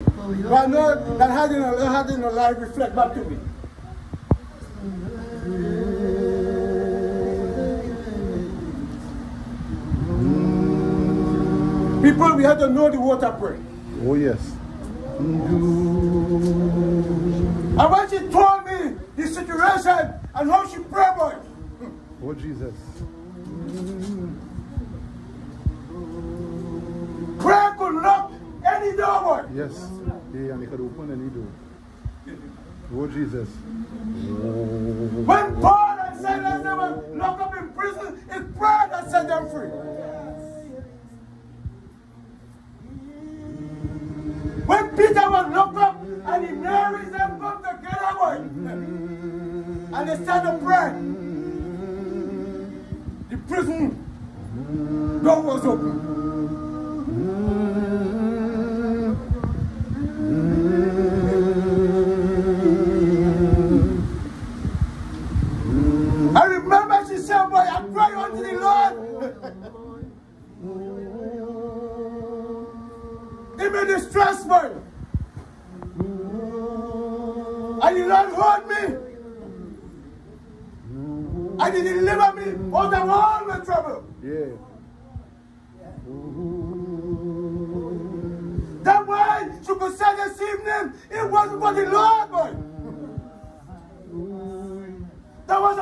But know that having a, having a life reflect back to me. People, we have to know the water prayer. Oh, yes. And when she told me the situation and how she prayed for it, Oh, Jesus. prayer could lock any door. boy. Yes. Yeah, and he could open any door. Oh, Jesus. When Paul and Silas were locked up in prison, it's prayer that set them free. When Peter was locked up and he marries them come together, boy, and they start to pray, the prison door was open. He made it stressful. And the Lord heard me. And he delivered me out of all my trouble. Yeah. That she could say this evening, it wasn't for the Lord, boy. That was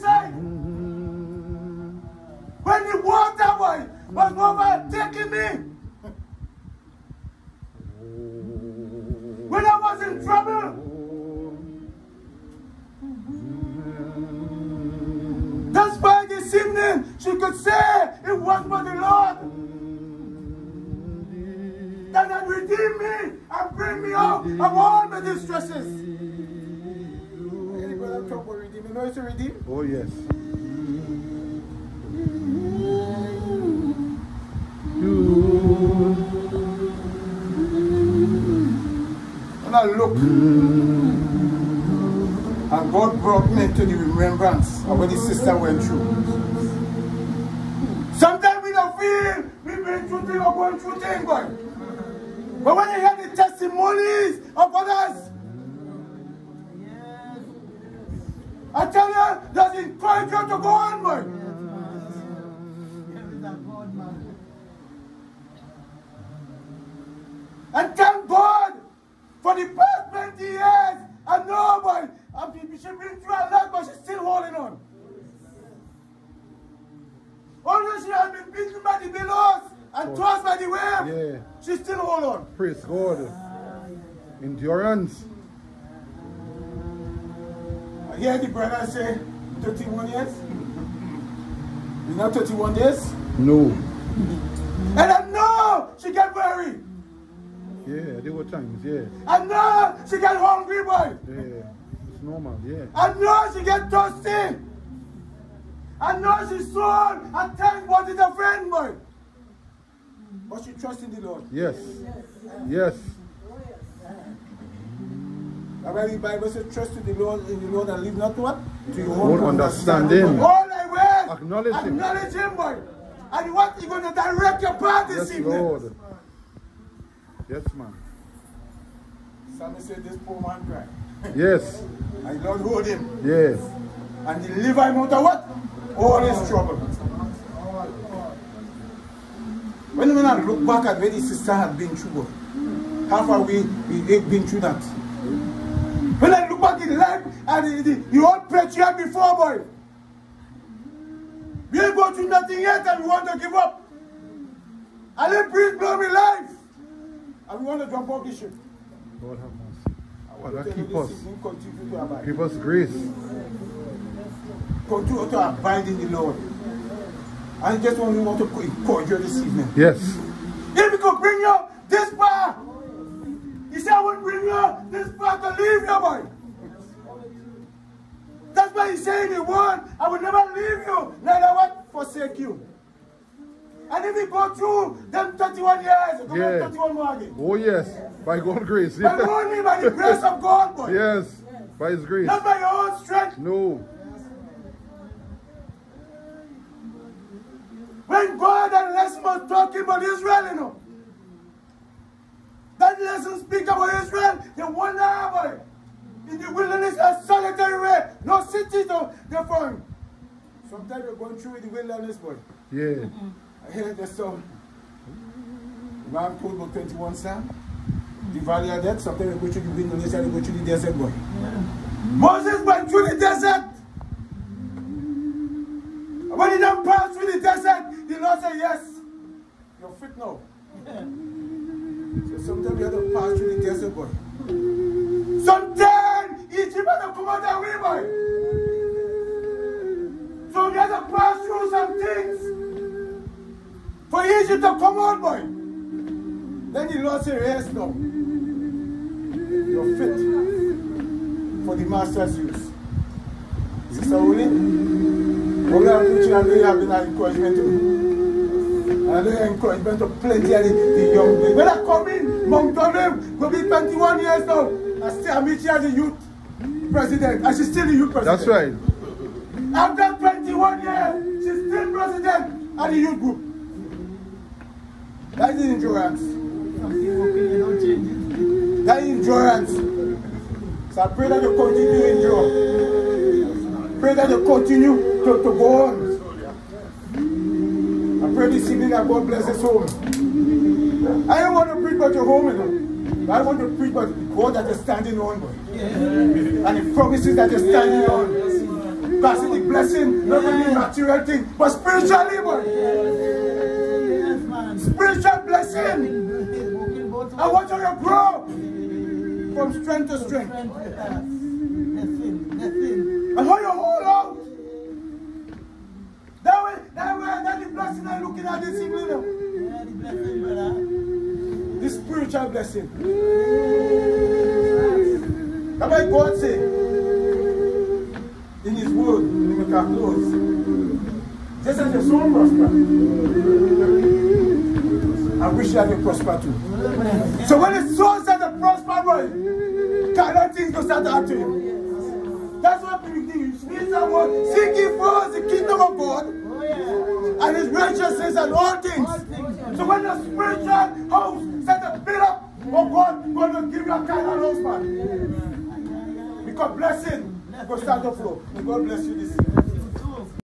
side. When the water, boy, was overtaking say it was for the Lord that had redeemed me and bring me out of all my distresses. Any brother talk about redeem? You know it's a redeem? Oh, yes. When I look, and God brought me to the remembrance of what his sister went through. Sometimes we don't feel or going through things, boy. But when you hear the testimonies of others, I tell you, that's encourage you to go on, boy. And thank God for the past 20 years. I know, she- she's been through a lot, but she's still holding on. Although she has been beaten by the billows and tossed by the wave, Yeah. she still hold on. Praise God. Endurance. I hear the brother say 31 years. It's not 31 days. No. And I know she get weary. Yeah, there were times, yeah. I know she get hungry, boy. Yeah. It's normal, yeah. I know she get thirsty. I know she soul and thank God is a friend, boy. But she trusts in the Lord. Yes. Yes. The Bible says, trust in the Lord, in the Lord and leave not what? To your Own understanding. All thy ways. Acknowledge him. Acknowledge him, boy. And what you going to direct your path this Yes, evening? Lord. Yes, man. Psalmist said, this poor man cried. Yes. And the Lord hold him Yes. and deliver him out of what? All his trouble. When, when I look back at where the sister had been through, how far we, we been through that. When I look back in life and the, the, the old had before, boy, we ain't go through nothing yet and we want to give up. I let breeze blow me life. And we want to jump off the ship. Lord have mercy. To keep us. evening, continue to abide. Give us grace. Continue to abide in the Lord. I just only want to encourage you this evening. Yes. If we could bring you this far, he said I would bring you this far to leave you, boy. That's why he's saying the word, I will never leave you, neither what forsake you. And if we go through them 31 years, could Yeah. 31 more again. Oh, yes. By God's grace. But only by the grace of God, boy. Yes. By His grace. Not by your own strength. No. When God and Leslie was talking about Israel, you know. That doesn't speak about Israel. They wander it. In the wilderness, a solitary way. No city to they. Sometimes you're going through the wilderness, boy. Yeah. I hear the song. Man told about 21 Psalm. The valley of death. Sometimes you go through the wilderness and you go through the desert, boy. Moses went through the desert. Now. So sometimes you have to pass through the desert, boy. Sometimes Egypt has to come out that way, boy. So you have to pass through some things for Egypt to come out, boy. Then the Lord said, Yes, now. You're fit for the master's use. Sister Oli, I'm preaching, I know you have been an encouragement to I know encouragement to plenty of the, the young people. When I come in, Mount Olive, go be 21 years now. I still am meeting as a youth president, ah, and she's still the youth president. That's right. After 21 years, she's still president of the youth group. That is endurance. Some people opinion don't change. That is endurance. So I pray that you continue to endure. Pray that you continue to, to go on. Pray this evening that God bless this home. I don't want to preach about your home, you know. I want to preach about God that you're standing on, boy. And the promises that you're standing on. Passing the blessing, not only material thing, but spiritually, boy. Spiritual blessing. I want you to grow from strength to strength. strength with. Nothing, nothing. And how you that looking at this evening. Yeah, the blessing, brother. The spiritual blessing. God say in His word, in the close. Just as your soul prosper, I wish that you prosper too. So when the soul starts to prosper, kind things will start to happen to you. That's what we do. You speak someone, seek ye first the kingdom of God. And his righteousness and all things. So when the spiritual house set to build up, oh God, God will give you a kind of house, man. Because blessing will start to flow. God bless you this evening.